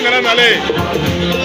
nale